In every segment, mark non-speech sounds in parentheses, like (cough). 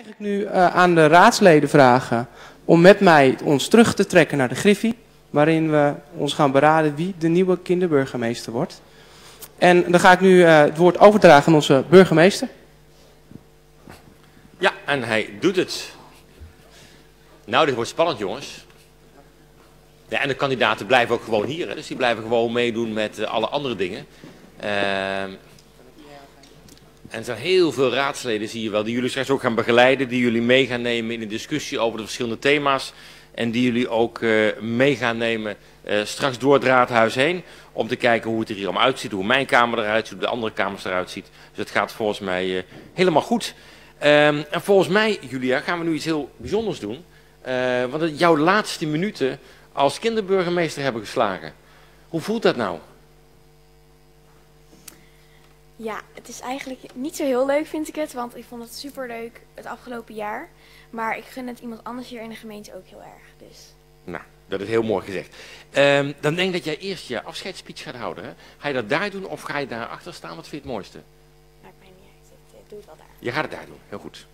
eigenlijk nu uh, aan de raadsleden vragen om met mij ons terug te trekken naar de Griffie, waarin we ons gaan beraden wie de nieuwe kinderburgemeester wordt. En dan ga ik nu uh, het woord overdragen aan onze burgemeester. Ja, en hij doet het. Nou, dit wordt spannend, jongens. Ja, en de kandidaten blijven ook gewoon hier, hè? dus die blijven gewoon meedoen met uh, alle andere dingen. Ehm, en er zijn heel veel raadsleden, zie je wel, die jullie straks ook gaan begeleiden, die jullie mee gaan nemen in de discussie over de verschillende thema's. En die jullie ook uh, mee gaan nemen uh, straks door het raadhuis heen. Om te kijken hoe het er hier allemaal uitziet, hoe mijn kamer eruit ziet, hoe de andere kamers eruit ziet. Dus het gaat volgens mij uh, helemaal goed. Um, en volgens mij, Julia, gaan we nu iets heel bijzonders doen. want jouw laatste minuten als kinderburgemeester hebben geslagen. Hoe voelt dat nou? Ja, het is eigenlijk niet zo heel leuk vind ik het, want ik vond het super leuk het afgelopen jaar. Maar ik gun het iemand anders hier in de gemeente ook heel erg. Dus. Nou, dat is heel mooi gezegd. Um, dan denk ik dat jij eerst je afscheidsspeech gaat houden. Hè? Ga je dat daar doen of ga je daar achter staan? Wat vind je het mooiste? Maakt mij niet uit, ik doe het wel daar. Je gaat het daar doen, heel goed.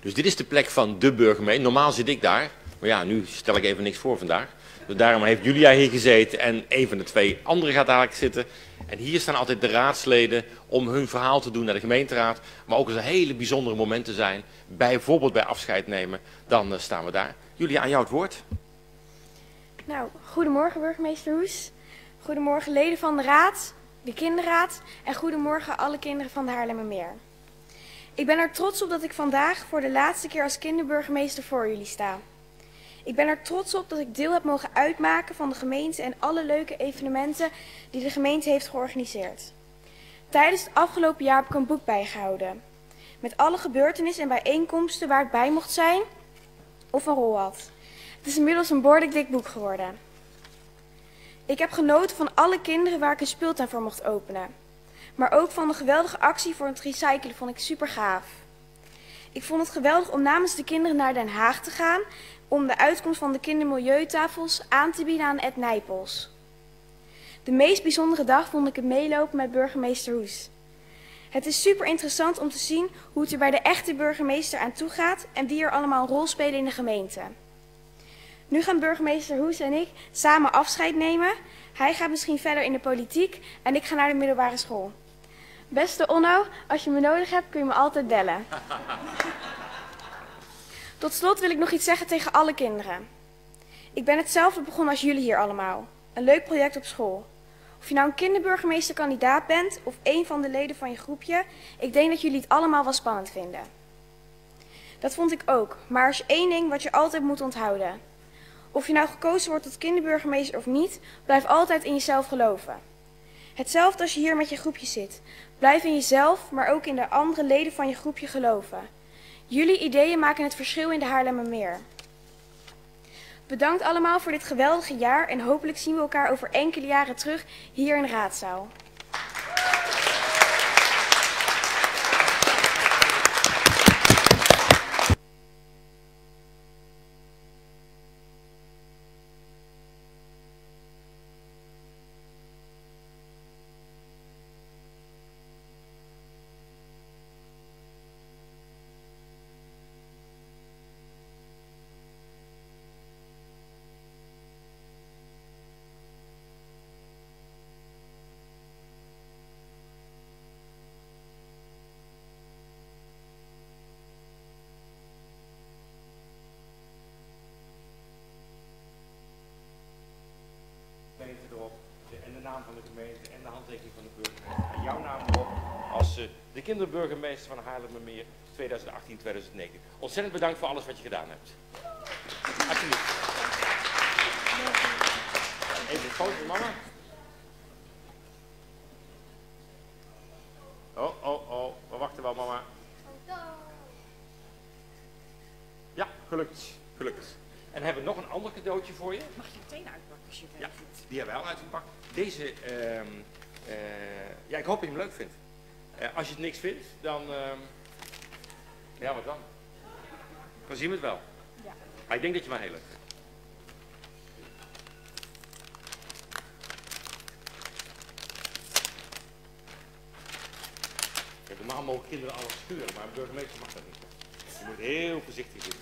Dus dit is de plek van de burgemeester. Normaal zit ik daar, maar ja, nu stel ik even niks voor vandaag. Dus daarom heeft Julia hier gezeten en een van de twee anderen gaat dadelijk zitten. En hier staan altijd de raadsleden om hun verhaal te doen naar de gemeenteraad. Maar ook als er hele bijzondere momenten zijn, bijvoorbeeld bij afscheid nemen, dan uh, staan we daar. Julia, aan jou het woord. Nou, goedemorgen burgemeester Hoes. Goedemorgen leden van de raad, de kinderraad en goedemorgen alle kinderen van de Haarlemmermeer. Ik ben er trots op dat ik vandaag voor de laatste keer als kinderburgemeester voor jullie sta. Ik ben er trots op dat ik deel heb mogen uitmaken van de gemeente en alle leuke evenementen die de gemeente heeft georganiseerd. Tijdens het afgelopen jaar heb ik een boek bijgehouden. Met alle gebeurtenissen en bijeenkomsten waar ik bij mocht zijn of een rol had. Het is inmiddels een behoorlijk boek geworden. Ik heb genoten van alle kinderen waar ik een speeltuin voor mocht openen. Maar ook van de geweldige actie voor het recyclen vond ik super gaaf. Ik vond het geweldig om namens de kinderen naar Den Haag te gaan om de uitkomst van de kindermilieutafels aan te bieden aan Ed Nijpels. De meest bijzondere dag vond ik het meelopen met burgemeester Hoes. Het is super interessant om te zien hoe het er bij de echte burgemeester aan toe gaat en wie er allemaal een rol spelen in de gemeente. Nu gaan burgemeester Hoes en ik samen afscheid nemen. Hij gaat misschien verder in de politiek en ik ga naar de middelbare school. Beste Onno, als je me nodig hebt kun je me altijd bellen. Tot slot wil ik nog iets zeggen tegen alle kinderen. Ik ben hetzelfde begonnen als jullie hier allemaal. Een leuk project op school. Of je nou een kinderburgemeesterkandidaat bent of een van de leden van je groepje, ik denk dat jullie het allemaal wel spannend vinden. Dat vond ik ook, maar er is één ding wat je altijd moet onthouden. Of je nou gekozen wordt tot kinderburgemeester of niet, blijf altijd in jezelf geloven. Hetzelfde als je hier met je groepje zit. Blijf in jezelf, maar ook in de andere leden van je groepje geloven. Jullie ideeën maken het verschil in de Haarlemmermeer. Bedankt allemaal voor dit geweldige jaar en hopelijk zien we elkaar over enkele jaren terug hier in raadzaal. erop en de naam van de gemeente en de handtekening van de burgemeester. En jouw naam erop als uh, de kinderburgemeester van Haarlemmermeer 2018-2019. Ontzettend bedankt voor alles wat je gedaan hebt. Alsjeblieft. Even een foto van mama. Oh, oh, oh. We wachten wel, mama. Ja, gelukt. Gelukt. En hebben we nog een ander cadeautje voor je. Mag je meteen uitpakken als je het ja, die hebben we al uitgepakt. Deze, uh, ja, ik hoop dat je hem leuk vindt. Uh, als je het niks vindt, dan, ehm, ja, wat dan? Dan zien we het wel. Ja. Maar ik denk dat je maar heel leuk vindt. Normaal mogen kinderen alles schuren, maar een burgemeester mag dat niet. Je moet heel voorzichtig doen.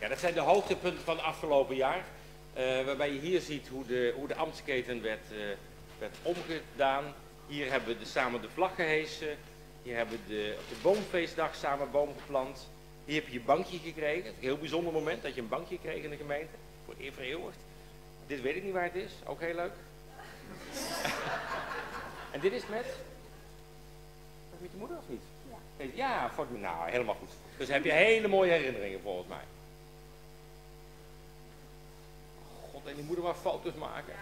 Ja, dat zijn de hoogtepunten van het afgelopen jaar. Uh, waarbij je hier ziet hoe de, hoe de ambtsketen werd, uh, werd omgedaan. Hier hebben we de, samen de vlag gehesen. Hier hebben we de, op de boomfeestdag samen boom geplant. Hier heb je je bankje gekregen. Een heel bijzonder moment dat je een bankje kreeg in de gemeente. Voor eeuwig. Dit weet ik niet waar het is. Ook heel leuk. (laughs) en dit is met... Met je moeder of niet? Ja. Ja, nou, helemaal goed. Dus heb je hele mooie herinneringen volgens mij. God, en die moeder maar foto's maken.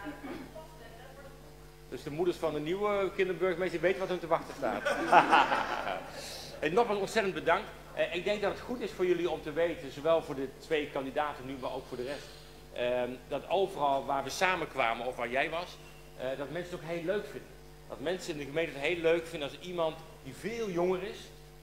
Dus de moeders van de nieuwe kinderburgemeester weten wat hun te wachten staat. (laughs) en nogmaals ontzettend bedankt. Eh, ik denk dat het goed is voor jullie om te weten, zowel voor de twee kandidaten nu, maar ook voor de rest. Eh, dat overal waar we samenkwamen of waar jij was, eh, dat mensen het ook heel leuk vinden. Dat mensen in de gemeente het heel leuk vinden als iemand die veel jonger is,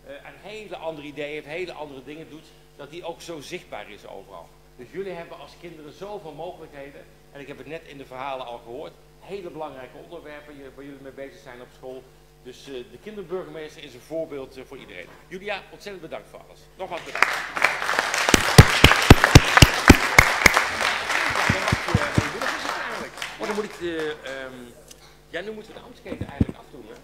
uh, een hele andere idee heeft, hele andere dingen doet, dat die ook zo zichtbaar is overal. Dus jullie hebben als kinderen zoveel mogelijkheden. En ik heb het net in de verhalen al gehoord. Hele belangrijke onderwerpen waar jullie mee bezig zijn op school. Dus uh, de kinderburgemeester is een voorbeeld uh, voor iedereen. Julia, ontzettend bedankt voor alles. Nogmaals bedankt. Oh, dan moet ik de... Um, ja, nu moeten we de ambtsketen eigenlijk afdoen, hè?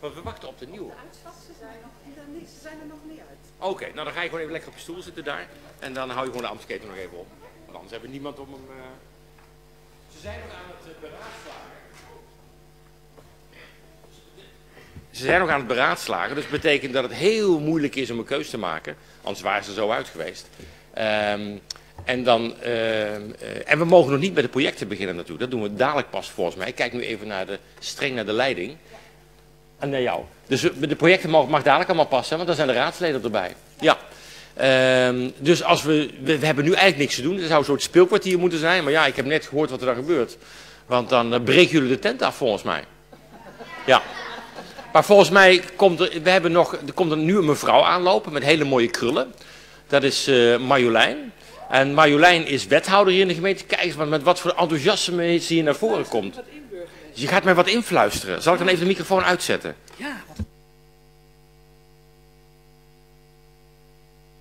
Maar we wachten op de nieuwe. De uitslassen zijn, nog, ze zijn er nog niet uit. Oké, nou dan ga je gewoon even lekker op je stoel zitten daar. En dan hou je gewoon de ambtsketen nog even op. Want anders hebben we niemand om hem... Uh... Ze zijn nog aan het uh, beraadslagen. Ze zijn nog aan het beraadslagen, dus dat betekent dat het heel moeilijk is om een keus te maken. Anders waren ze er zo uit geweest. Um, en, dan, uh, en we mogen nog niet met de projecten beginnen natuurlijk. Dat doen we dadelijk pas volgens mij. Ik kijk nu even naar de, streng naar de leiding. En naar jou. Dus de projecten mag, mag dadelijk allemaal passen, want dan zijn de raadsleden erbij. Ja. Um, dus als we, we, hebben nu eigenlijk niks te doen. Er zou een soort speelkwartier moeten zijn. Maar ja, ik heb net gehoord wat er dan gebeurt. Want dan uh, breken jullie de tent af volgens mij. Ja. Maar volgens mij komt er, we hebben nog, er komt er nu een mevrouw aanlopen met hele mooie krullen. Dat is uh, Marjolein. En Marjolein is wethouder hier in de gemeente. Kijk eens met wat voor enthousiasme ze hier naar voren komt. Je gaat mij wat influisteren. Zal ik dan even de microfoon uitzetten? Ja.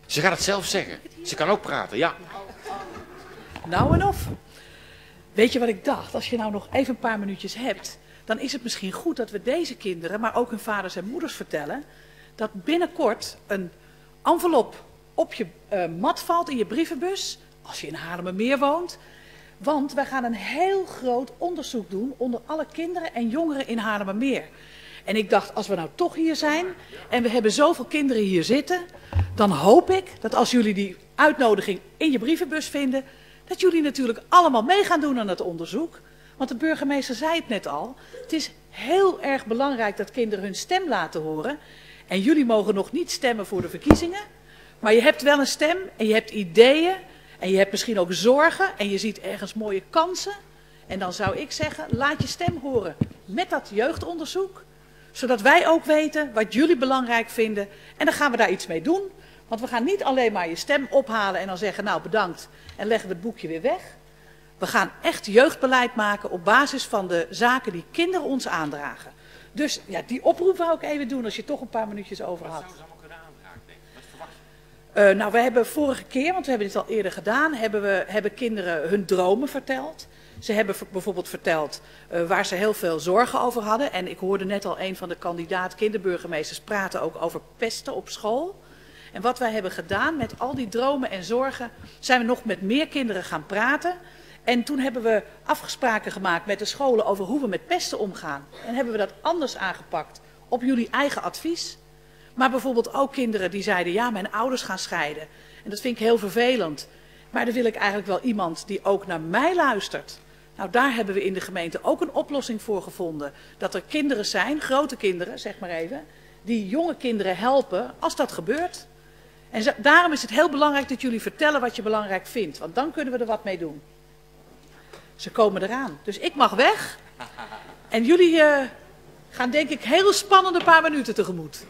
Ze gaat het zelf zeggen. Ze kan ook praten, ja. Nou en of. Weet je wat ik dacht? Als je nou nog even een paar minuutjes hebt, dan is het misschien goed dat we deze kinderen, maar ook hun vaders en moeders vertellen, dat binnenkort een envelop op je uh, mat valt in je brievenbus, als je in Haarlemmermeer woont, want wij gaan een heel groot onderzoek doen onder alle kinderen en jongeren in Haarlemmermeer. En ik dacht, als we nou toch hier zijn en we hebben zoveel kinderen hier zitten, dan hoop ik dat als jullie die uitnodiging in je brievenbus vinden, dat jullie natuurlijk allemaal mee gaan doen aan het onderzoek. Want de burgemeester zei het net al, het is heel erg belangrijk dat kinderen hun stem laten horen. En jullie mogen nog niet stemmen voor de verkiezingen, maar je hebt wel een stem en je hebt ideeën en je hebt misschien ook zorgen en je ziet ergens mooie kansen. En dan zou ik zeggen, laat je stem horen met dat jeugdonderzoek. Zodat wij ook weten wat jullie belangrijk vinden. En dan gaan we daar iets mee doen. Want we gaan niet alleen maar je stem ophalen en dan zeggen, nou bedankt. En leggen we het boekje weer weg. We gaan echt jeugdbeleid maken op basis van de zaken die kinderen ons aandragen. Dus ja, die oproep wou ik even doen als je toch een paar minuutjes over had. Uh, nou, we hebben vorige keer, want we hebben dit al eerder gedaan, hebben, we, hebben kinderen hun dromen verteld. Ze hebben bijvoorbeeld verteld uh, waar ze heel veel zorgen over hadden. En ik hoorde net al een van de kandidaat kinderburgemeesters praten ook over pesten op school. En wat wij hebben gedaan met al die dromen en zorgen, zijn we nog met meer kinderen gaan praten. En toen hebben we afspraken gemaakt met de scholen over hoe we met pesten omgaan. En hebben we dat anders aangepakt op jullie eigen advies. Maar bijvoorbeeld ook kinderen die zeiden, ja, mijn ouders gaan scheiden. En dat vind ik heel vervelend. Maar dan wil ik eigenlijk wel iemand die ook naar mij luistert. Nou, daar hebben we in de gemeente ook een oplossing voor gevonden. Dat er kinderen zijn, grote kinderen, zeg maar even, die jonge kinderen helpen als dat gebeurt. En daarom is het heel belangrijk dat jullie vertellen wat je belangrijk vindt, want dan kunnen we er wat mee doen. Ze komen eraan. Dus ik mag weg. (laughs) En jullie eh, gaan denk ik heel spannende paar minuten tegemoet.